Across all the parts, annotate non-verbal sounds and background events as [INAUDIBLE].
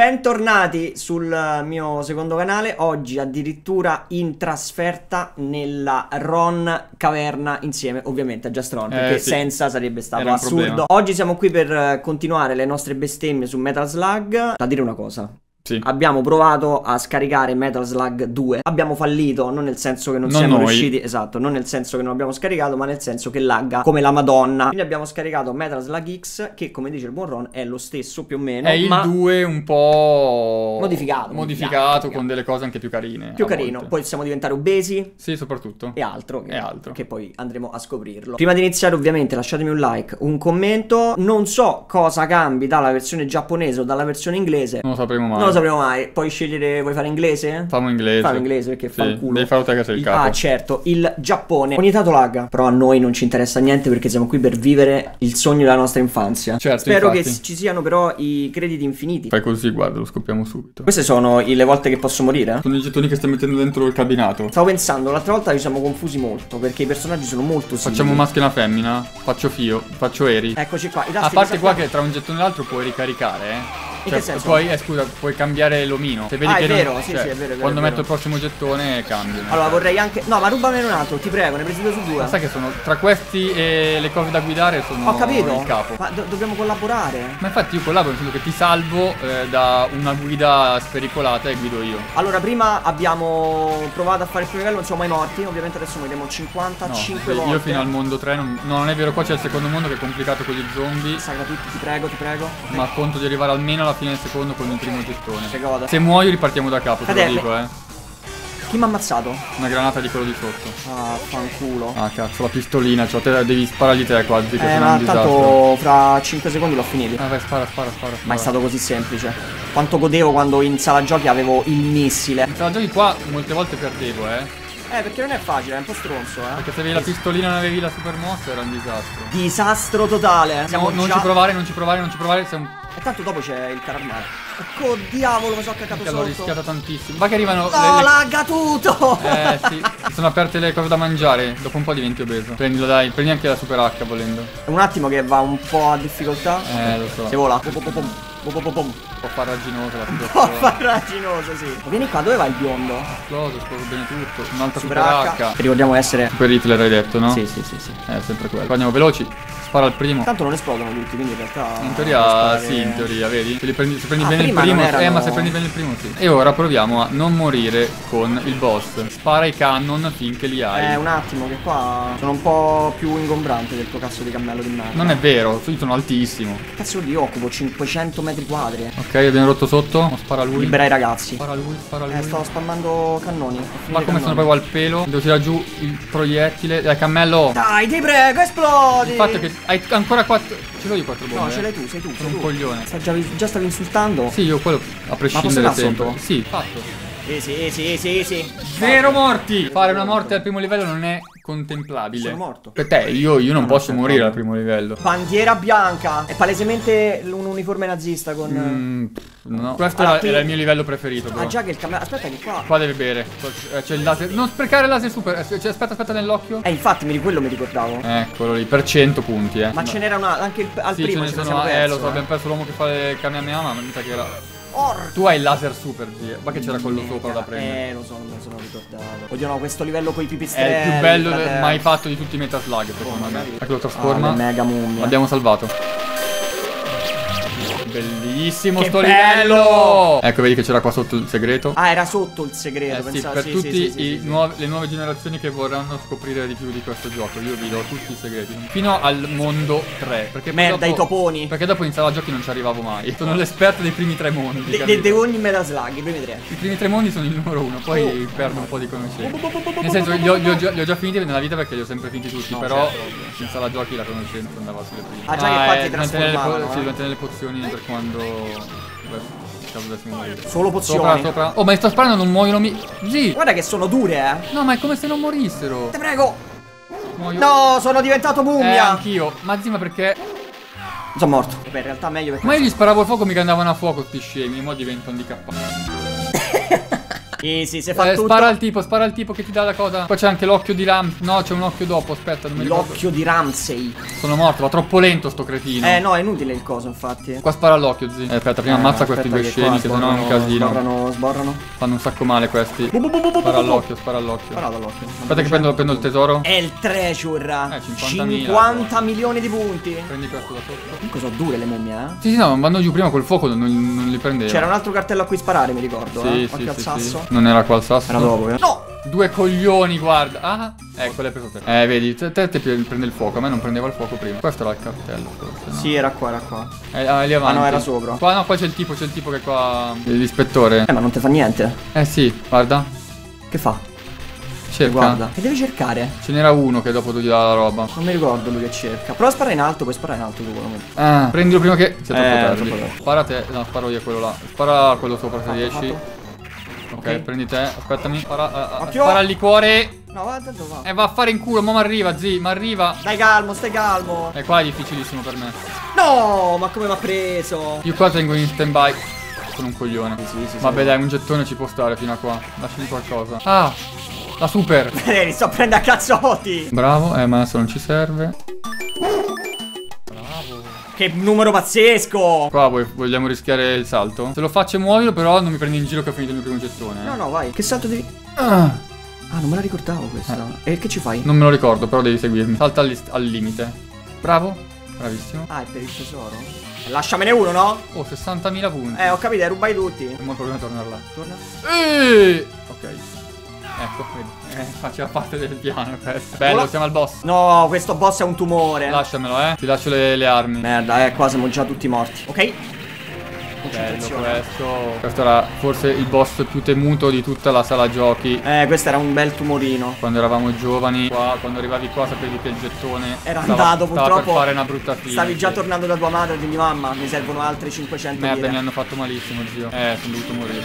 Bentornati sul mio secondo canale, oggi addirittura in trasferta nella Ron Caverna insieme ovviamente a Just Ron, Eh, perché sì. senza sarebbe stato Era assurdo. Oggi siamo qui per continuare le nostre bestemmie su Metal Slug. Da dire una cosa, Sì. abbiamo provato a scaricare Metal Slug 2, abbiamo fallito, non nel senso che non, Non siamo noi. riusciti, esatto, non nel senso che non abbiamo scaricato, ma nel senso che lagga come la Madonna. Quindi abbiamo scaricato Metal Slug X, che come dice il buon Ron è lo stesso più o meno, È il ma 2 un po' Modificato, modificato, modificato. con delle cose anche più carine. più carino. volte. Possiamo diventare obesi Sì, soprattutto. e altro che, E altro. che poi andremo a scoprirlo. Prima di iniziare, ovviamente, lasciatemi un like, un commento. Non so cosa cambi dalla versione giapponese o dalla versione inglese. Non lo sapremo mai. Non lo sapremo mai. Puoi scegliere, vuoi fare inglese? Fammo inglese. Fammi inglese perché fa Sì, il culo. Devi fare sei il capo. Ah, certo, il Giappone. Ogni tanto lagga. Però a noi non ci interessa niente perché siamo qui per vivere il sogno della nostra infanzia. Certo, Spero infatti. che ci siano però i crediti infiniti. Fai così, guarda, lo scopriamo subito. Queste sono le volte che posso morire? Sono i gettoni che stai mettendo dentro il cabinato. Stavo pensando, l'altra volta ci siamo confusi molto perché i personaggi sono molto simili. Facciamo maschio e una femmina. Faccio Fio, faccio Eri. Eccoci qua. A parte qua che tra un gettone e l'altro puoi ricaricare, eh. Cioè? Puoi, eh, scusa, puoi cambiare l'omino. Se vedi Ah, che è non- vero, sì, cioè, sì, è vero, è vero, Quando è metto vero. il prossimo gettone cambia. Allora vorrei anche. No, ma rubamene un altro, ti prego, ne presi due su due. Ma sai che sono tra questi e le cose da guidare sono Ho capito. il capo. Ma do- dobbiamo collaborare. Ma infatti io collaboro, nel senso che ti salvo eh, da una guida spericolata e guido io. Allora, prima abbiamo provato a fare il primo livello, non siamo mai morti. Ovviamente adesso moriremo 55 No, volte. io fino al mondo 3 non, no, non è vero, qua c'è il secondo mondo che è complicato con gli zombie. Sagra tutti, ti prego, ti prego. Ma conto di arrivare almeno alla fine del secondo con il primo gettone. Che goda. Se muoio ripartiamo da capo, te lo Cadere. dico, eh. Chi mi ha ammazzato? Una granata di quello di sotto. Ah, fanculo. Ah cazzo, la pistolina, cioè te devi sparargli te quasi, che eh, ma tanto fra 5 secondi l'ho finito. Ah vai, spara, spara, spara. Ma è stato così semplice. Quanto godevo quando in sala giochi avevo il missile. Se la giochi qua molte volte perdevo, eh. Eh, perché non è facile, è un po' stronzo, eh. Perché se avevi la pistolina e non avevi la super mossa era un disastro. Disastro totale. Siamo No, non già... ci provare, non ci provare, non ci provare, un E tanto dopo c'è il carro armato. Ecco, diavolo, mi sono caccato Che l'ho sotto. rischiata tantissimo. Va che arrivano No, le, lagga tutto! Eh sì, si [LAUGHS] sono aperte le cose da mangiare. Dopo un po' diventi obeso. Prendilo dai, prendi anche la super H volendo. Un attimo che va un po' a difficoltà. Eh, lo so. Si vola. Pom, pom, pom, pom, pom, pom. Un po' farraginosa la Un po' situazione. farraginoso, sì. Ma vieni qua, dove va il biondo? Esploso, esploso bene tutto. Un'altra Super super, H. H. Che ricordiamo essere. Super Hitler hai detto, no? Sì, sì, sì, sì. Eh, sempre quello. Qua andiamo veloci. Spara al primo. Tanto non esplodono tutti, quindi in realtà. In teoria sì, in teoria, vedi? Se, li prendi, se prendi Ah, bene il primo, erano- eh, ma se prendi bene il primo sì. E ora proviamo a non morire con il boss. Spara i cannon finché li hai. Eh, un attimo, che qua sono un po' più ingombrante del tuo cazzo di cammello di merda. Non è vero, io sono altissimo. Cazzo di io occupo 500 metri quadri. Ok, abbiamo rotto sotto. Ma spara lui. Libera i ragazzi. Spara lui, spara lui. Eh, sto spammando cannoni. Ma come sono cannoni. proprio al pelo? Devo tirare giù il proiettile. Dai, cammello. Dai, ti prego, esplodi! Il fatto è che hai ancora quattro. Ce l'ho io quattro bombe. No, ce l'hai tu, sei tu. Sono sei un tu. coglione. Già, già stavi insultando? Sì, io quello a prescindere andare sempre. sotto? Sì, fatto. Sì, sì, sì, sì, sì. Zero morti! Fare una morte al primo livello non è contemplabile. Sono morto. Per te, io, io non No, posso no, morire no. al primo livello. Bandiera bianca. È palesemente un uniforme nazista con. Mm, pff, no. Questo Allora, era, era il mio livello preferito. Ah, Però. già che il cammello. Aspetta, che qua. Qua deve bere. Eh, C'è il laser. Non sprecare il laser super. Eh, cioè, aspetta, aspetta nell'occhio. Eh, infatti, mi, quello mi ricordavo. Eccolo lì, per 100 punti, eh. Ma ce n'era una. Anche il, al sì, primo ce ne sono. siamo Eh, lo perso, so, abbiamo perso l'uomo che fa le Kamehameha, ma mi sa che era. Orca. Tu hai il laser super, zia. Ma che c'era quello sopra da prendere. Eh, lo so, non me lo sono ricordato. Oddio, no, questo livello con i È pipistrelli. il più bello mai fatto di tutti i Metal Slug, secondo me. magari. Ecco lo Ah, trasforma. le mega mummie. L'abbiamo salvato. Bellissimo Che sto bello! livello! Ecco, vedi che c'era qua sotto il segreto. Ah, era sotto il segreto. Eh sì, pensavo- per sì, tutti sì, sì, nuovi- le nuove generazioni che vorranno scoprire di più di questo gioco, io vi do tutti i segreti. Fino al mondo 3. Perché Merda, dopo- i toponi. Perché dopo in sala giochi non ci arrivavo mai. Sono l'esperto dei primi tre mondi. De, de, de ogni Metal Slug, i primi tre. I primi tre mondi sono il numero uno, poi Oh. perdo un po' di conoscenza. Nel senso, li ho, li ho già, li ho già finiti nella vita perché li ho sempre finiti tutti, No, però certo. in sala giochi la conoscenza andava sulle prime. Ah, già che qua ti eh, le po- trasformavano, Sì, eh. durante le pozioni per quando... Solo pozioni. Sopra, sopra. Oh, ma sto sparando, non muoiono mi... Sì! Guarda che sono dure, eh. No, ma è come se non morissero. Te prego. Muoio. No, sono diventato Eh, mummia. anch'io. Ma sì, ma perché... sono morto. Beh, in realtà meglio perché. Ma io gli sparavo il fuoco, mica andavano a fuoco sti scemi, e mo [LAUGHS] divento handicappato. Easy, se fa Eh, tutto. spara al tipo, spara al tipo che ti dà la cosa. Poi c'è anche l'occhio di Ram. No, c'è un occhio dopo, aspetta, non mi ricordo. L'occhio di Ramsey. Sono morto, va troppo lento sto cretino. Eh, no, è inutile il coso, infatti. Qua spara all'occhio, zi. Eh, aspetta, prima ammazza questi due scemi, che sennò è un casino. Sborrano, sborrano. Fanno un sacco male questi. Bu, bu, bu, bu, bu, Spara all'occhio, spara all'occhio. Sparato all'occhio. Aspetta che prendo, prendo il tesoro. È il treasure. Eh, 50.000. 50 milioni di punti. Prendi questo da sotto. Comunque sono dure le mummie, eh? Sì, sì, no, vanno giù prima col fuoco, non, non li prendeva. C'era un altro cartello a cui sparare, mi ricordo. Sì, eh? sì, Qualche al sì, sasso. Non era qua il sasso. Era dopo, eh? No! Due coglioni, guarda. Ah, ecco, l'hai preso te. Eh, vedi, te, te, te prende il fuoco. A me non prendeva il fuoco prima. Questo era il cartello, forse. No? Sì, era qua, era qua. Eh, ah, lì avanti. no, era sopra. Qua no, qua c'è il tipo, c'è il tipo che è qua. L'ispettore. Eh, ma non ti fa niente. Eh sì, guarda. Che fa? Cerca. Guarda. Che devi cercare? Ce n'era uno che dopo ti dà la roba. Non mi ricordo lui che cerca. Prova a sparare in alto, puoi sparare in alto tu. Ah, prendilo prima che sia troppo Eh, tardi. troppo tardi. Spara te. No, sparo io quello là. Spara a quello sopra se Fatto, riesci. Ok, prendi te. Aspettami. Spara, Occhio. spara al liquore. No, va, tanto va. E va a fare in culo, mi arriva, zi, mi arriva. Stai calmo, stai calmo. E qua è difficilissimo per me. No, ma come mi ha preso? Io qua tengo in stand by. Sono un coglione. Sì, sì, sì, Vabbè, dai, un gettone ci può stare fino a qua. Lasciami qualcosa. Ah! La super! [LAUGHS] Eh, li sto prendendo a cazzotti. Bravo, eh, ma adesso non ci serve. Che numero pazzesco. Qua vuoi- vogliamo rischiare il salto? Se lo faccio muovilo, però non mi prendi in giro che ho finito il mio primo gettone. eh. No, no, vai. Che salto devi... Ah, Ah, non me la ricordavo questa. E che ci fai? non me lo ricordo, però devi seguirmi. Salta al, al limite. Bravo, bravissimo. Ah, è per il tesoro? Eh, Lasciamene uno, no? Oh, 60.000 punti. Eh, ho capito, rubai tutti. Non ho problema a tornare là. Torna. Eeeh! Ok. Ecco, vedi. Eh, faceva parte del piano questo. Bello, siamo al boss. No, questo boss è un tumore. Lasciamelo, eh. Ti lascio le, le armi. Merda, eh, qua siamo già tutti morti. Ok? Bello questo. Questo era forse il boss più temuto di tutta la sala giochi. Eh, questo era un bel tumorino. Quando eravamo giovani, qua, quando arrivavi qua sapevi che il gettone Era stava, andato, stava purtroppo. per fare una brutta fine. Stavi già sì. tornando da tua madre e digli mamma, mi servono altri 500 Merda, mi lire. hanno fatto malissimo, zio. Eh, sono dovuto morire.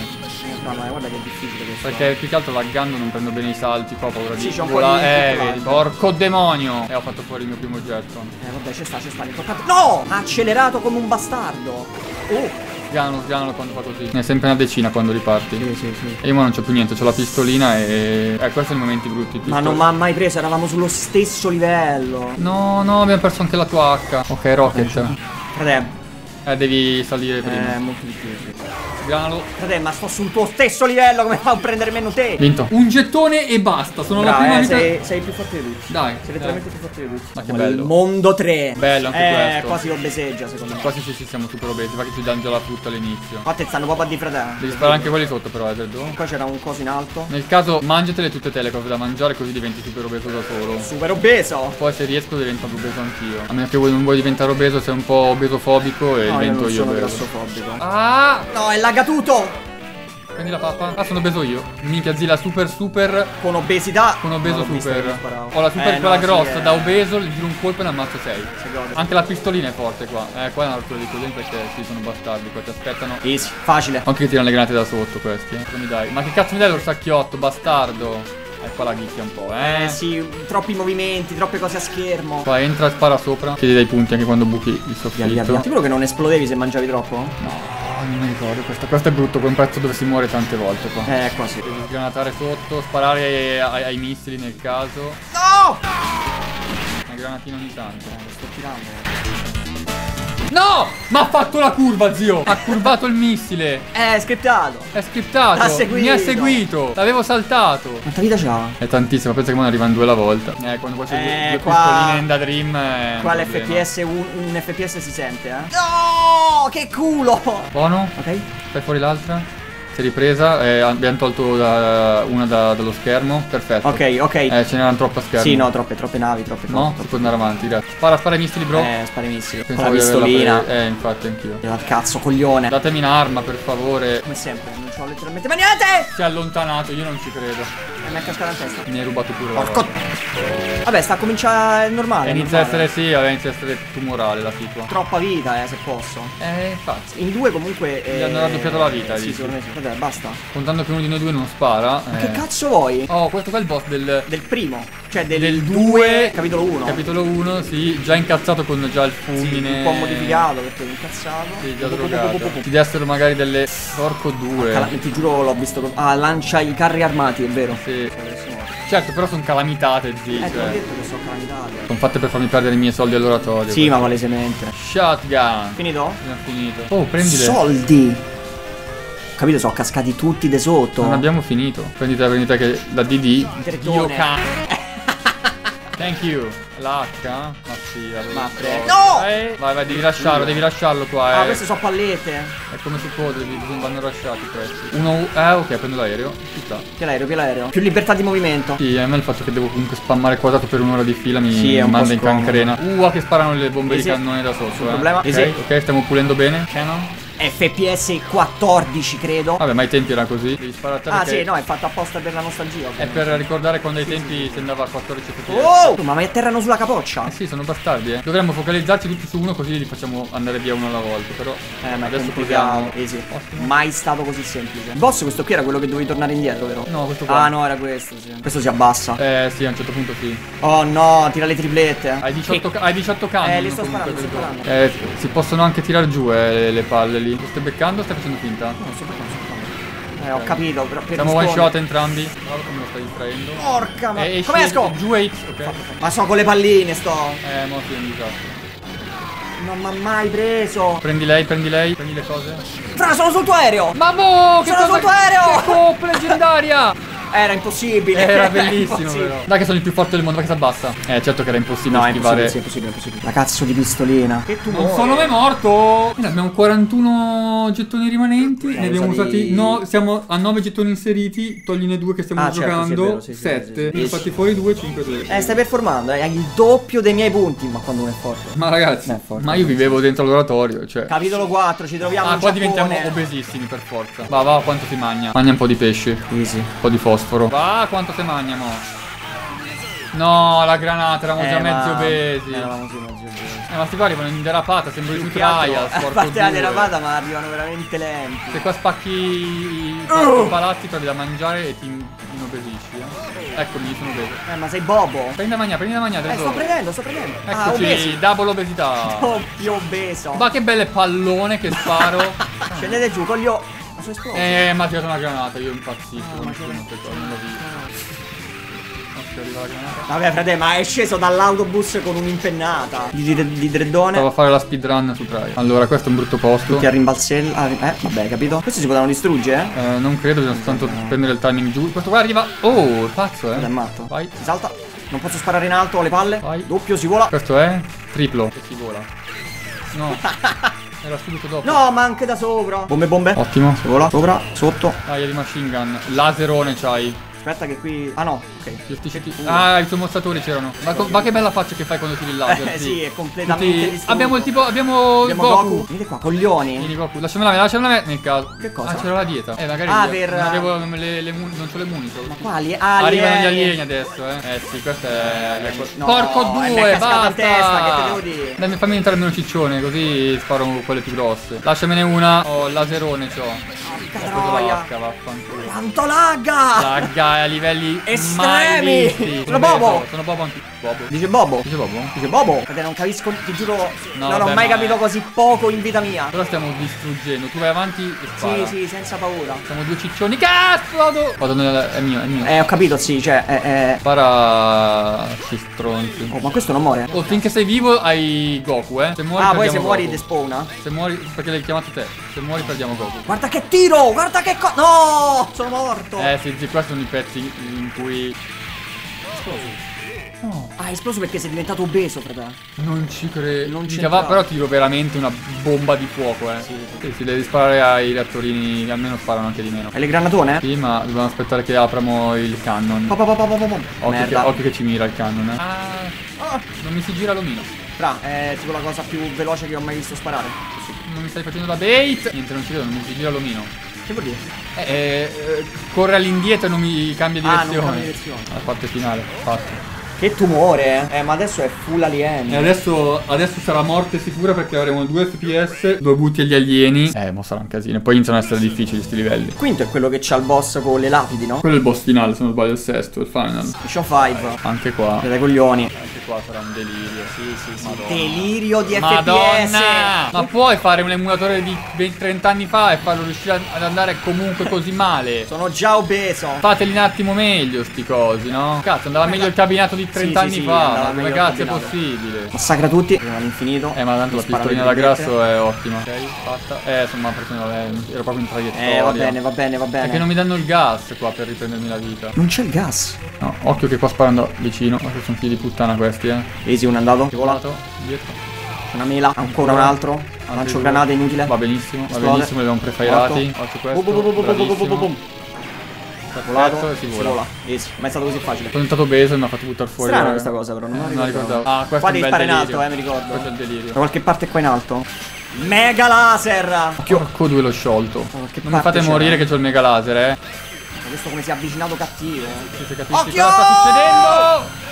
No, ma guarda che è difficile questo. Perché più che altro laggando non prendo bene i salti, qua ho paura Sì, di c'è un po' di Eh, vedi, porco demonio! E ho fatto fuori il mio primo getto. Eh, vabbè, ci sta, ci sta. L'importante. No! Ha accelerato come un bastardo. Oh! Sganalo, sganalo quando fa così. Ne è sempre una decina quando riparti. Sì, sì, sì. E io ma non c'ho più niente, c'ho la pistolina e. Eh, questi sono i momenti brutti. Ma non mi ha mai preso, eravamo sullo stesso livello. No, no, abbiamo perso anche la tua H. Ok, Rocket. Frate, Eh, devi salire prima. è molto difficile. Sganalo. Frate, ma sto sul tuo stesso livello, come fa a prendere meno te? Vinto. Un gettone e basta. Sono la Bravo, prima eh, vita. sei, sei più forte di tutti. Dai. Sei letteralmente più forte di tutti. Ma che bello. nel mondo 3. Bello anche eh, questo. quasi lo beseggia, secondo me. Quasi sì, sì, siamo super obesi. Va che ti danno già la frutta all'inizio. Infatti stanno proprio a di fratello. Devi sparare anche quelli sotto, però, eh, vedo. Qua c'era un coso in alto. Nel caso, mangiatele tutte te le cose da mangiare, così diventi super obeso da solo. Super obeso. Poi se riesco divento obeso anch'io. A meno che voi non vuoi diventare obeso, sei un po' obesofobico e No, io sono grassofobico. Ah! No, è lagatuto. Prendi la pappa. Ah, sono obeso io. Minchia, zilla super super. Con obesità. Con obeso No, super. Ho la super Eh, quella no, sì, grossa, eh. da obeso, gli giro un colpo e ne ammazzo 6. Si gode. Anche la pistolina è forte qua. Eh, qua è una rottura di coglioni perché sì, sono bastardi. Qua ti aspettano. Easy, facile. Anche che tirano le granate da sotto questi. Eh. Cosa mi dai? Ma che cazzo mi dai l'orsacchiotto, bastardo? Eh, qua la ghicchia un po', eh. Eh sì, troppi movimenti, troppe cose a schermo. Qua entra, spara sopra. Chiedi dei punti anche quando buchi il Via, soffitto. via, via. Sicuro che non esplodevi se mangiavi troppo? Oh, non mi ricordo questo. Questo è brutto, quel pezzo dove si muore tante volte qua. Eh, quasi. Devi sgranatare sotto, sparare ai, ai- ai missili nel caso. No! Una granatina ogni tanto. Lo sto tirando. No! Ma ha fatto la curva, zio! Ha curvato il missile! Eh, scriptato. È scriptato! L'ha seguito. Mi ha seguito! L'avevo saltato! Quanta vita c'ha? È tantissimo, pensa che me ne arrivano due alla volta. Eh, quando poi c'è due, Eh, due qua- pistoline in da Dream. È un Qua l'FPS, un, un FPS si sente, eh? No! Che culo! Buono? Ok? Fai fuori l'altra? Si è ripresa, eh, abbiamo tolto da- una da- dallo schermo. Perfetto. Ok, ok. Eh, ce n'erano troppe a schermo. sì, no, troppe, troppe navi, troppe, No? troppe. Si può andare avanti, grazie. Spara, spara i missili, bro. Eh, spari missili. Con la Pensavo di averla pistolina. Eh, infatti, anch'io. Dal cazzo, coglione. Datemi un'arma, per favore. Come sempre, c'ho letteralmente ma niente! Si è allontanato, io non ci credo. E mi è cascata in testa. Mi hai rubato pure la Porco. roba. Vabbè, sta a cominciare normale. Inizia a essere sì, vabbè, inizia a essere tumorale la situa. Troppa vita, eh, se posso. Eh, infatti. In due comunque. Gli hanno raddoppiato la vita, Sì, me sì. Vabbè, basta. Contando che uno di noi due non spara. Ma eh. Che cazzo vuoi? Oh, questo qua è il boss del. Del primo. Cioè del, Del 2, due, capitolo 1. Capitolo 1, sì, già incazzato con già il fulmine. un po' modificato perché è incazzato. Sì, già drogato. Ci dessero magari delle. Porco 2. Cala- ti giuro l'ho visto. Ah, lancia i carri armati, è vero. Sì. Certo, però sono calamitate, zi. Eh, ti ho cioè. detto che sono calamitate. Sono fatte per farmi perdere i miei soldi all'oratorio. Sì, ma palesemente. Shotgun. Finito? Abbiamo finito. Oh, prendile. Soldi! Capito, sono cascati tutti de sotto. Non abbiamo finito. Prendite, prendite che la DD. Dio can. Thank you. L'H? Ma sì, allora. Ma No! Eh, vai, vai, devi lasciarlo, devi lasciarlo qua. Ah, eh. queste sono pallette. È come su Code, devi- non vanno lasciati questi. Uno. Eh, ok, prendo l'aereo. Ci sta. Che l'aereo, che l'aereo. Più libertà di movimento. Sì, a me il fatto che devo comunque spammare quadrato per un'ora di fila mi Sì, manda in cancrena. Uh, che sparano le bombe Eh di cannone da sotto. Eh. problema. Ok, sì. ok, stiamo pulendo bene. Canon. FPS 14, credo. Vabbè, ma ai tempi era così. Devi sparare a te Ah, sì, no, è fatto apposta per la nostalgia. È per ricordare quando ai tempi si andava a 14 fps. Oh! Ma mi atterrano sulla capoccia. Eh sì, sono bastardi, eh. Dovremmo focalizzarci tutti su uno così li facciamo andare via uno alla volta. Però Eh, ma adesso proviamo. Easy. Ottimo. Mai stato così semplice. Il boss questo qui era quello che dovevi tornare indietro, vero? No, questo qua. Ah, no, era questo, sì. Questo si abbassa. Eh sì, a un certo punto sì. Oh no, tira le triplette. Hai 18, Che- ca- hai 18 cannon. Eh, li sto sparando, sto sparando. Eh, si possono anche tirare giù eh, le palle lì. Lo stai beccando o stai facendo finta? Non so perché non so fare. Eh, ho capito, però per Siamo one shot entrambi. Guarda come lo stai distraendo. Porca ma... E Come esco? Giù e X, ok. Ma so con le palline sto. Eh, mo sì, è un disastro. Non mi ha mai preso. Prendi lei, prendi lei, prendi le cose. Fra, sono sul tuo aereo. Ma boh, che Sono cosa... sul tuo aereo! Che coop leggendaria! [LAUGHS] Era impossibile. Era bellissimo impossibile. però. Dai che sono il più forte del mondo, perché si abbassa. Eh, certo che era impossibile No, è schivare. impossibile, sì, è impossibile, è impossibile. La cazzo di pistolina. Che tu Non sono mai morto! Quindi abbiamo 41 gettoni rimanenti. ne abbiamo usati-. No, siamo a 9 gettoni inseriti. Togliene 2 che stiamo Ah, certo, sì, giocando. vero, sì, sì, 7. sì, sì. Ne ho Dieci. fatti fuori 2, 5, 2. Eh, stai performando, eh. Hai il doppio dei miei punti. Ma quando uno è forte. Ma ragazzi, forte. ma io vivevo dentro l'oratorio, cioè. Capitolo 4, ci troviamo Ah, in Giappone. Diventiamo obesissimi per forza. Va, va, quanto si mangia? Mangia un po' di pesce, un Easy. po' di fosforo. Va, quanto si mangia, mo? No, la granata, eravamo già Eh, mezzi ma- obesi. Eravamo sì, mezzi obesi. Eh, ma sti qua arrivano in derapata, sembra altro, trial, [LAUGHS] A parte la derapata, ma arrivano veramente lenti. Se qua spacchi i i palazzi trovi da mangiare e ti in- inobesisci, eh. Eccomi, sono obeso. Eh, ma sei bobo? Prendi da mangiare, prendi da mangiare, Eh, sto prendendo, sto prendendo. Ah, Eccoci, obesi. double obesità. [LAUGHS] Doppio obeso. Ma che belle pallone che sparo. Scendete giù con gli o... Ma sono esploso. eh, ma ha tirato una granata, io impazzisco. Ah, non non l'ho visto. Arriva la granata. Vabbè, frate, ma è sceso dall'autobus con un'impennata. Di, di, di dreddone. Stavo a fare la speedrun su Try. Allora, questo è un brutto posto. Che a rimbalzella. ah, Eh, vabbè, capito? Questi si potevano distruggere, eh? Eh, non credo, bisogna soltanto prendere il timing giù. Questo qua arriva. Oh, è pazzo, È eh. matto. Vai. Si salta. Non posso sparare in alto alle palle. Vai. Doppio, si vola. Questo è triplo. Che si vola. No. [LAUGHS] Era subito dopo. No, ma anche da sopra. Bombe, bombe. Ottimo. Si vola. Sopra, sotto. Dai, di machine gun. Laserone c'hai. Aspetta che qui... Ah no, ok. Ah, i tuoi mozzatori c'erano. Ma, co- ma che bella faccia che fai quando tiri il laser. [LAUGHS] Eh sì. sì, è completamente Tutti-. Abbiamo il tipo. Abbiamo, Abbiamo Goku. Goku. Venite qua, coglioni. Vieni Goku. Lasciamela me, lasciamela me. Nel caso. Che cosa? Ah, c'era la dieta. Eh, magari. Ah, per- Non avevo le, le mun- non c'ho le munition. Ma quali? Ah, Arrivano gli alieni adesso, eh. Eh sì, questo è. No, Porco eh, due, basta! testa, che te devo dire? Dai, fammi entrare meno ciccione, così sparo quelle più grosse. Lasciamene una. Oh, laserone c'ho. Preso troia. Quanto lagga! Lagga a livelli Estremi! Sono Bobo! Sono Bobo anche. Bobo. Dice Bobo. Dice Bobo? Dice Bobo. Frate, non capisco, ti giuro, No, non ho vabbè, mai ma- capito così poco in vita mia. Però stiamo distruggendo. Tu vai avanti e spara. Sì, sì, senza paura. Siamo due ciccioni. Cazzo! Vado nel... È mio, è mio. Eh, ho capito, sì, cioè, eh, eh. Spara. Sti stronzi. Oh, ma questo non muore? Oh, finché sei vivo hai Goku, eh. Se muori Ah, poi se muori despawna? Se muori, perché l'hai chiamato te. Se muori perdiamo Goku. Guarda che tiro! Guarda che co... No! Sono morto! Eh sì, sì, questi sono i pezzi in cui. No, Ah, è esploso perché sei diventato obeso, frate. non ci credo. Non c'entrava. va, però tiro veramente una bomba di fuoco, eh. Sì, sì, sì, devi sparare ai reattorini, almeno sparano anche di meno. E le granatone? Sì, ma dobbiamo aspettare che apriamo il cannon. Pa, pa, pa, pa, pa, pa, pa. Occhio che, occhio che ci mira il cannon, eh. Ah, non mi si gira l'omino. Fra, è tipo la cosa più veloce che ho mai visto sparare. Non mi stai facendo la bait. Niente, non ci vedo, non mi si gira l'omino. Che vuol dire? Eh, eh, eh, corre all'indietro e non mi cambia Ah, non direzione. cambia direzione. La parte finale, fatto. Che tumore, eh. Eh, ma adesso è full alien. E adesso, adesso sarà morte sicura perché avremo 2 FPS dovuti agli alieni. Eh, mo sarà un casino. Poi iniziano ad essere difficili sti livelli. Il quinto è quello che c'ha il boss con le lapidi, no? Quello è il boss finale, se non sbaglio, il sesto, il final. Mission 5. Anche qua. Siete coglioni. Qua sarà un delirio. Sì, sì, sì. Madonna. Delirio di Madonna! FPS. Ma puoi fare un emulatore di 20-30 anni fa e farlo riuscire ad andare comunque così male? Sono già obeso. Fateli un attimo meglio sti cosi, no? Cazzo, andava meglio il cabinato di 30 Sì, anni sì, sì, fa. Ma come cazzo è possibile? Massacra tutti. Fino all'infinito. Eh, ma tanto la Mi pistolina da grasso è ottima. Ok, fatta. Eh, insomma, preso ero proprio in traiettoria. Eh, va bene, va bene, va bene. Perché non mi danno il gas qua per riprendermi la vita. Non c'è il gas. No, occhio che qua sparando vicino. Questi sono figli di puttana questi, eh. Easy, un andato. Volato, dietro. Una mela. Ancora un altro. Lancio granate inutile. Va benissimo, va benissimo, li abbiamo prefirati. Occhio bum, questo. bum, bum, bum, bum, bum, bum. Bravissimo. Volato. E si vola. Easy. Ma è stato così facile. Ho tentato base e mi ha fatto buttare fuori. Strana questa cosa, però. Non, la Non ricordavo. Ah, questo Qua è un devi sparare in alto, eh, mi ricordo. Questo è il delirio. Da qualche parte qua in alto. Mega laser! Porco due l'ho sciolto. Non mi fate morire che c'ho il mega laser, eh. Ma questo come si è avvicinato cattivo. Se capisci Occhio! cosa sta succedendo.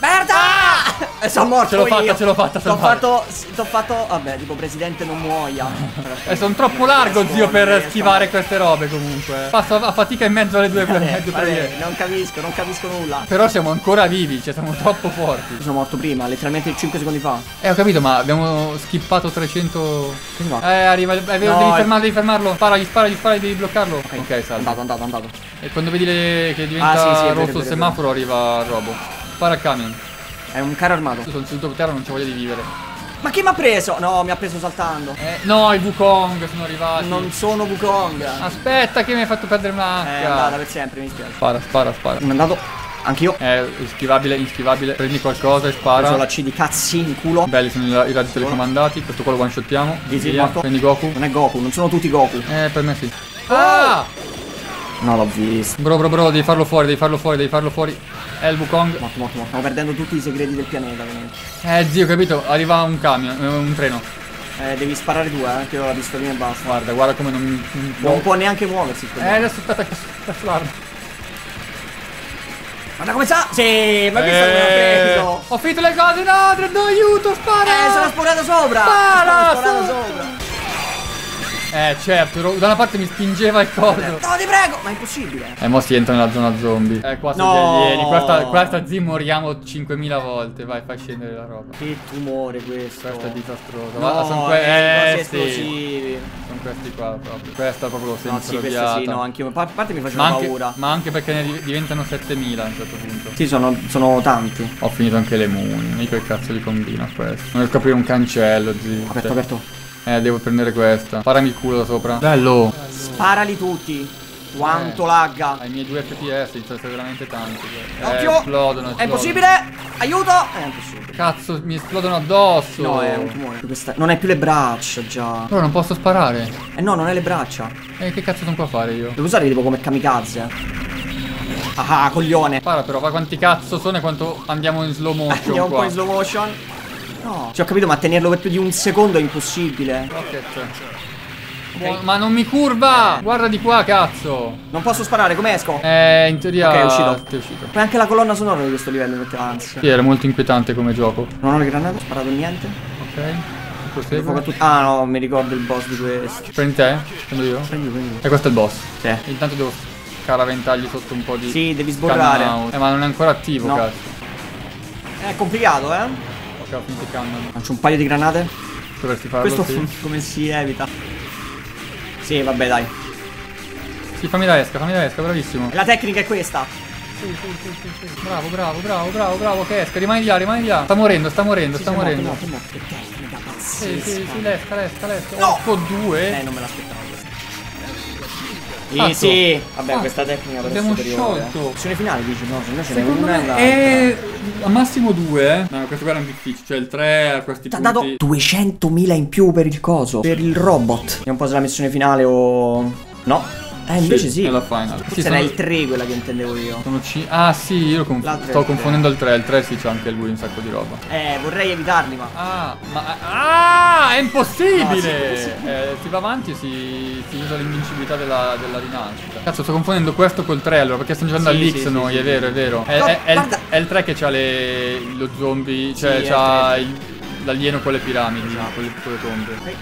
Merda! E sono morto Ce l'ho fatta, ce l'ho fatta, T'ho fatto, t'ho fatto, vabbè, tipo presidente non muoia. [LAUGHS] Eh, sono troppo largo, zio, per schivare queste robe comunque. Passo a fatica in mezzo alle due, Vabbè, due vabbè, non capisco, non capisco nulla. Però siamo ancora vivi, cioè siamo troppo forti. Io sono morto prima, letteralmente 5 secondi fa. Eh, ho capito, ma abbiamo skippato 300. Che fa? Eh, arriva. Eh, devi No, è- fermarlo, devi fermarlo. Sparagli, sparagli, sparagli, devi bloccarlo. Ok, Ok, salve. Andato, andato, andato. E quando vedi le- che diventa Ah, sì, sì, rosso il semaforo, arriva il robo. Spara il camion. È un carro armato. Io sono seduto per terra, non c'ho voglia di vivere. Ma chi mi ha preso? No, mi ha preso saltando. Eh, no, i Wukong sono arrivati. Non sono Wukong. Aspetta, che mi hai fatto perdere È andata per sempre, mi dispiace. Spara, spara, spara. Un andato. Anch'io. È ischivabile, ischivabile. Prendi qualcosa e Ho preso la spara. C di cazzi in culo. Belli sono i, razzi telecomandati. Questo qua lo one shottiamo. Prendi Goku. Non è Goku, non sono tutti Goku. Eh, per me sì. Ah! No, l'ho visto. Bro, bro, bro, devi farlo fuori, devi farlo fuori, devi farlo fuori. È il Wukong. Morto, morto, morto. Stiamo perdendo tutti i segreti del pianeta, veramente. Eh, zio, capito? Arriva un camion, eh, un treno. Eh, devi sparare due, eh, che ho la pistolina e basta. Guarda, guarda come non mi. Non può neanche muoversi. Eh, adesso aspetta che cazzo l'arma. Guarda come sa! Sì, ma ho Eh? Ho finito le cose, no, no, aiuto, spara! Eh, sono spurato sopra! Spara, Sono sparato sopra! Eh, certo, ero- da una parte mi spingeva il coso. No, ti prego! Ma è impossibile! E mo si entra nella zona zombie. Eh, qua sono No. gli alieni. Questa, questa zi moriamo 5000 volte. Vai, fai scendere la roba. Che tumore questo! Questa è disastrosa. No, Ma sono eh, que- eh, cose sì. esplosivi. Sono questi qua proprio. Questa proprio l'ho No, sempre sì, queste odiata. sì, no, anch'io. A parte mi faceva ma, anche, paura. ma anche perché ne div- diventano 7000 a un certo punto. Sì, sono, sono tanti. Ho finito anche le moon. Mica che cazzo di combina questo. Non riesco a aprire un cancello, zio. Aperto, aperto. Eh, devo prendere questa. Parami il culo da sopra. Bello. Sparali tutti. Quanto Eh. lagga. Ai miei due FPS a essere veramente tanti. Eh, Occhio! esplodono, È esplodono. impossibile! Aiuto! È impossibile. Cazzo, mi esplodono addosso. No, è un tumore. Questa- Non hai più le braccia già. Però non posso sparare. Eh no, non hai le braccia. E che cazzo sono qua a fare io? Devo usare tipo come kamikaze. Ah, coglione. Spara però, ma quanti cazzo sono e quanto andiamo in slow motion Andiamo un qua. po' in slow motion. No. Ci ho capito, ma tenerlo per più di un secondo è impossibile. Rocket. Buono, Ma non mi curva! Guarda di qua, cazzo! Non posso sparare, come esco? Eh, in teoria... Ok, è uscito. È uscito. Poi anche la colonna sonora di questo livello mette ansia. Sì, era molto inquietante come gioco. Non ho le granate, ho sparato niente. Ok. Ah no, mi ricordo il boss di questo. Prendi te? Prendo io? Prendi, prendi. E questo è il boss. Sì. Intanto devo caraventargli sotto un po' di... Sì, devi sborrare. Eh, ma non è ancora attivo, No. cazzo. È complicato, eh? Ho finito cannon. Lancio un paio di granate. Dovresti farlo, Questo sì. come si evita? Sì, vabbè, dai. Sì, fammi la esca, fammi la esca, bravissimo. La tecnica è questa. Bravo, bravo, bravo, bravo, bravo, che esca, rimani di là, rimani di là. Sta morendo, sta morendo, sta Sì, sì, morendo. morto, morto, morto. Che tecnica Sì, sì, pazzesca. sì, l'esca, l'esca, l'esca. No! Orco due. Eh, non me l'aspettavo. Fatto. Sì, sì. Vabbè, Ah, questa tecnica però è abbiamo superiore. sciolto. Missione finale dici, no, se no ce n'è Secondo una e me è a massimo due. eh. No, questo qua era un difficile. Cioè il 3 a questi Ti ha punti. dato 200.000 in più per il coso. Per il robot. Vediamo un po' se la missione finale o. No. Eh, invece sì. È la final. Sì, Forse era sono- il 3 quella che intendevo io. sono ci- Ah, sì, io conf- sto confondendo il 3. Il 3 sì, c'ha anche lui un sacco di roba. Eh, vorrei evitarli, ma. Ah, ma ah, è impossibile! No, sì, è impossibile. Eh, si va avanti e si, si usa l'invincibilità della, della rinascita. Cazzo, sto confondendo questo col 3 allora, perché stiamo giocando Sì, all'X sì, noi, sì, è sì. vero, è vero. È, No, è- è il, è il 3 che c'ha le, lo zombie, cioè Sì, c'ha l'alieno con le piramidi, con le, con le tombe. Se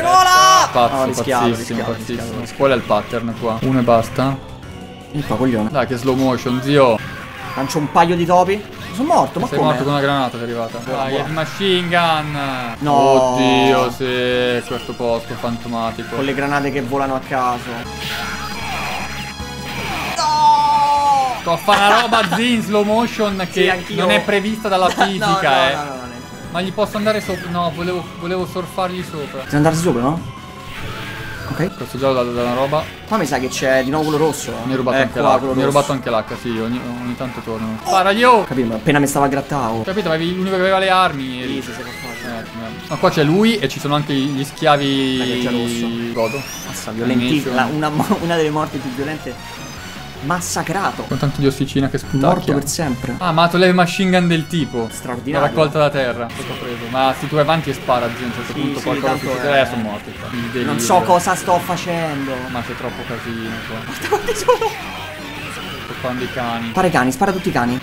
vola! Pazzo, No, rischiato, pazzissimo, rischiato, pazzissimo. rischiato. Qual è il pattern qua? Uno e basta. Il coglione. Dai, che slow motion, zio. Lancio un paio di topi. Sono morto, ma Sei come? morto con una granata, sei arrivata. Buona, Dai, buona. il machine gun. No. Oddio, sì, questo posto fantomatico. Con le granate che volano a caso. Sto a fare una roba Z in slow motion che Sì, non è prevista dalla [LAUGHS] fisica, no, no, eh. no, no, no, no. Ma gli posso andare sopra? No, volevo, volevo surfargli sopra. Devi andarsi sopra, no? Ok. Questo già da, da una roba. Qua mi sa che c'è di nuovo quello rosso. Mi hai rubato Eh, anche l'H. Mi rosso. rubato anche l'H, sì, ogni, ogni tanto tornano. Sparagli, oh! Capito, ma appena mi stava grattando. Capito, avevi l'unico che aveva le armi. Sì, sì, sei capace. Eh, ma qua c'è lui e ci sono anche gli Dai, schiavi già rosso. Godo. Massa violentissima. Una, [LAUGHS] una delle morti più violente. Massacrato. Con tanto di ossicina che Morto sputacchia. per sempre. Ah, ma le machine gun del tipo. La Straordinario. raccolta da terra. Cosa ho preso? Ma se tu vai avanti e spara, zio, a un certo Sì, punto sì, qualcosa tanto succede. è- Eh, sono morti qua. Il Non so cosa sto facendo. Ma c'è troppo casino qua. Quanti sono? Sto i cani. Spara i cani, spara tutti i cani.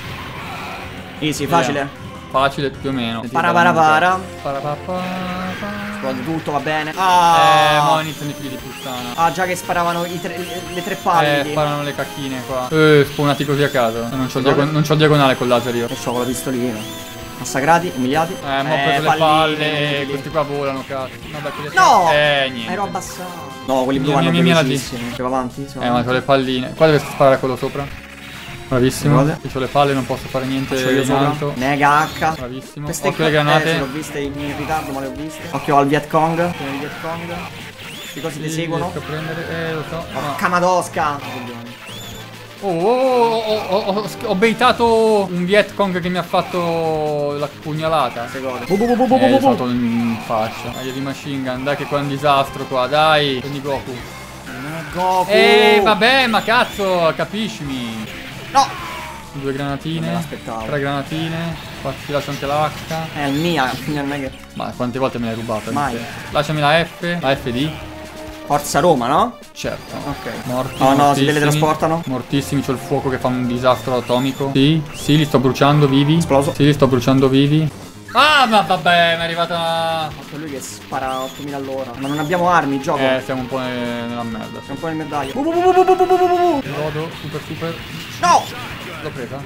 Easy, facile. Facile più o meno. Para para para. Para pa pa pa. Esplode tutto, va bene. Eh, mo Ah, iniziano i figli di puttana. ah già che sparavano i tre- le tre Eh, palli. sparano le cacchine qua. Eh, spawnati così a caso. Non c'ho, il diagon- non c'ho il diagonale con laser io. Che so con la pistolina. Massacrati, umiliati. Eh, mo ho preso le palline, palle e questi qua volano, cazzo. Vabbè, quelli No! Eh, niente. Ero abbassato. No, quelli blu vanno velocissimi. Si va avanti? Eh, ma avanti. ho le palline. Qua deve sparare quello sopra. Bravissimo. Guarda. Io ho le palle, non posso fare niente Faccio io in alto. Nega H. Bravissimo. Queste Occhio alle granate. Eh, sì, l'ho viste in ritardo, ma le ho viste. Occhio al Viet Cong. Occhio al Viet Cong. Questi cosi ti seguono. riesco a prendere. Eh, lo so. Ma- Camadosca. Oh, oh, oh, oh, oh, ho, ho baitato un Vietcong che mi ha fatto la pugnalata. Secondo. Eh, sono bu. stato in faccia. Dai, di machine gun, dai che qua è un disastro qua, dai. Prendi Goku. Goku. Eh, vabbè, ma cazzo, capiscimi. No. Due granatine. Tre granatine. Ti lascio anche la H. È mia, quindi non è che. Ma quante volte me l'hai rubata? Mai. Lasciami la F. La F di. Forza Roma, no? Certo. Ok. Morti. Oh no, si teletrasportano. Mortissimi, c'ho il fuoco che fa un disastro atomico. Sì, sì, li sto bruciando vivi. Esploso. Sì, li sto bruciando vivi. Ah, ma vabbè, mi è arrivata... Ma quello che spara 8000 all'ora. Ma non abbiamo armi, gioco. Eh, siamo un po' nella merda. Siamo un po' nel merdaio. Rodo, super, super. No! L'ho presa?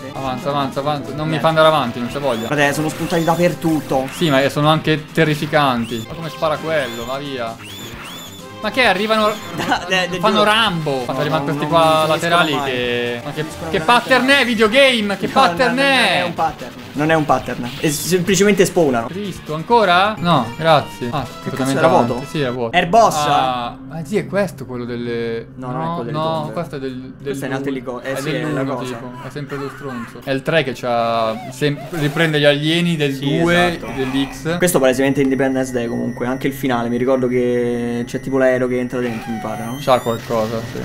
Sì. Avanza, avanza, avanza. Non Niente. mi fa andare avanti, non c'è voglia. Vabbè, sono spuntati dappertutto. Sì, ma sono anche terrificanti. Ma come spara quello, va via. Ma che arrivano... De, de, fanno Rambo. Fanno no, no, questi qua laterali che... Ma che, che pattern è, videogame? Che no, pattern è? È un pattern. Non è un pattern. E semplicemente spawnano. Cristo, ancora? No, grazie. Ah, completamente era avanti. vuoto? Sì, è vuoto. Air boss? Ah, ah, sì, è questo quello delle. No, non è quello delle No, tombe. questo è del. del Questo è in alto elico- eh è sì, è dell'uno, cosa. tipo. È sempre lo stronzo. È il 3 che c'ha. riprende gli alieni del Sì, 2, esatto. dell'X. Questo palesemente Independence Day comunque. Anche il finale. Mi ricordo che c'è tipo l'aereo che entra dentro, mi pare, no? C'ha qualcosa, sì.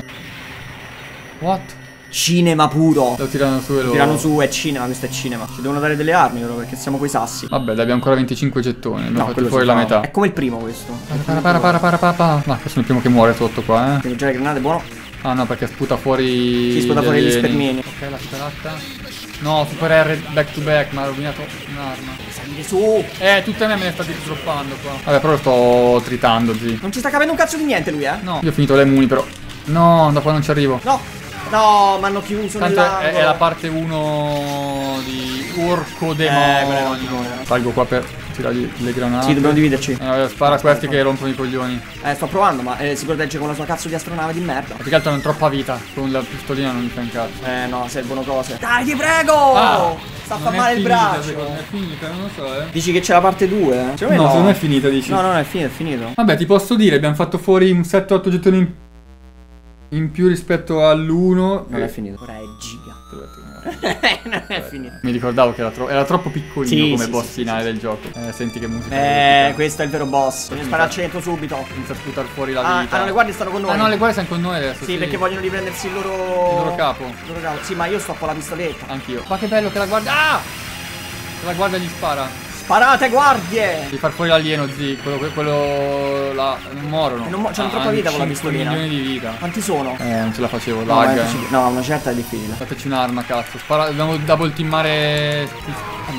What? Cinema puro. Lo tirano su e lo. Tirano su, è cinema, questo è cinema. Ci devono dare delle armi però perché siamo coi sassi. Vabbè, abbiamo ancora 25 gettoni. Abbiamo fatto quello fuori si la metà. È come il primo questo. Para para para para para para. Ma che sono il primo che muore sotto qua, eh. Quindi già le granate buono. Ah no, perché sputa fuori. Sì, sputa fuori gli alieni. spermini. Ok, la sperata. No, Super R back to back, ma ha rovinato un'arma. Salire su. Eh, tutte a me me ne sta droppando qua. Vabbè, però lo sto tritando, zi. Non ci sta capendo un cazzo di niente lui, eh? No, io ho finito le muni, però. No, da qua non ci arrivo. No. No, mi hanno chiuso Tanto è, è la parte 1 di Urco Eh, era Demonio. l'ultima. Salgo qua per tirargli le granate. Sì, dobbiamo dividerci. Eh, spara a questi che rompono i coglioni. Eh, sto provando, ma eh, si protegge con la sua cazzo di astronave di merda. Ma più che altro hanno troppa vita. Con la pistolina non gli fa un cazzo. Eh, no, servono cose. Dai, ti prego! Ah, Sta a non far è male il finita, braccio. secondo me. È finita, non lo so, eh. Dici che c'è la parte 2? Eh? Me No, secondo me è finita, dici. No, no, no, è finito, è finito. Vabbè, ti posso dire, abbiamo fatto fuori un 7-8 gettoni in in più rispetto all'1. Non è finito. Ora è giga. [LAUGHS] non è finito. Mi ricordavo che era, tro- era troppo piccolino Sì, come sì, boss sì, finale sì, del gioco. Eh, senti che musica. Eh, questo è il vero boss. Bisogna sparare al centro subito. Inizia a sputare fuori la Ah, vita. ah, no, le guardie stanno con noi. Ah, no, le guardie stanno con noi adesso. Sì, perché vogliono riprendersi il loro. Il loro capo. il loro capo. Sì, ma io sto con la pistoletta. Anch'io. Ma che bello che la guardia. Ah! Che la guardia gli spara. Sparate, guardie! Devi far fuori l'alieno, zi. Quello, quello là. Non morono. Non mo- c'hanno Ah, troppa vita con la 5 pistolina. milioni di vita. Quanti sono? Eh, non ce la facevo. No, Lag. no, una certa è difficile. Fateci un'arma, cazzo. Spara. Dobbiamo double teamare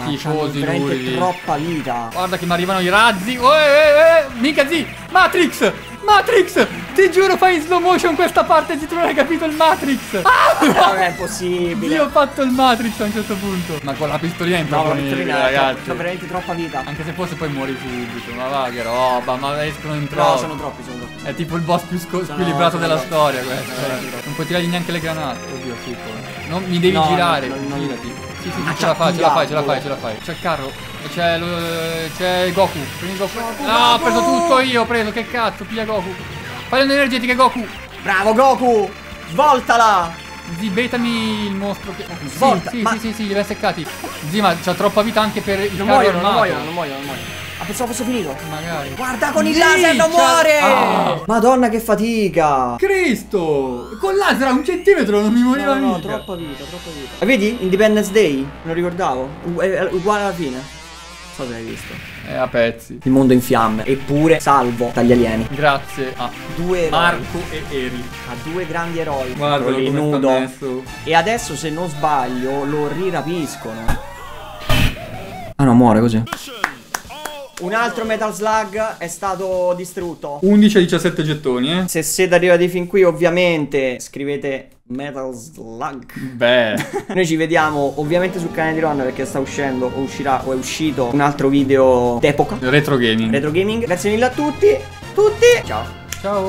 tifosi luridi. troppa vita. Guarda che mi arrivano i razzi. Oh, eh, eh, eh. Mica zi. Matrix! Matrix! Ti giuro fai in slow motion questa parte, zi, tu non hai capito il Matrix! [LAUGHS] Ah! Non è possibile. Io ho fatto il Matrix a un certo punto. Ma con la pistolina è No, la improponibile, pistolina ha ragazzi. tro- veramente troppa vita. Anche se fosse poi muori subito. Ma va che roba, ma escono in No, troppo. sono troppi, sono troppi. È tipo il boss più squilibrato della troppi. storia questo. Eh. Non puoi tirargli neanche le granate. Oddio, sì. Non mi devi No, girare. no, no, no. Girati. Sì, sì, Ah, sì, ce la fai, ce la fai, ce la fai, ce la fai. C'è il carro. C'è Goku. Prendi Goku. No, ho preso tutto io, ho preso. Che cazzo, piglia Goku. Fai le energetiche, Goku. Bravo Goku! Svoltala! Zi, betami il mostro che. Sì, Svolta, sì, ma- sì, sì, sì, li aveva seccati. Zi, ma c'ha troppa vita anche per il Non carro muoiono, non muoiono, non muoiono, non muoiono. Ah, pensavo fosse finito. Magari. Guarda con il Sì, laser non muore! Ah. Madonna che fatica! Cristo! Con laser a un centimetro non mi moriva No, no, mica. troppa vita, troppa vita. E vedi? Independence Day? Non ricordavo. U- è uguale alla fine. Se l'hai visto. È a pezzi. Il mondo in fiamme. Eppure salvo dagli alieni. Grazie a Due eroi. Marco e Eri. Ha due grandi eroi. Guarda lì nudo. E adesso, se non sbaglio, lo rirapiscono. Ah no, muore così. Un altro Metal Slug è stato distrutto. 11-17 gettoni, eh? Se siete arrivati fin qui, ovviamente scrivete Metal Slug. Beh. [LAUGHS] Noi ci vediamo ovviamente sul canale di Ron perché sta uscendo o uscirà o è uscito un altro video d'epoca. Retro gaming. Retro Gaming. Grazie mille a tutti. Tutti. Ciao. Ciao.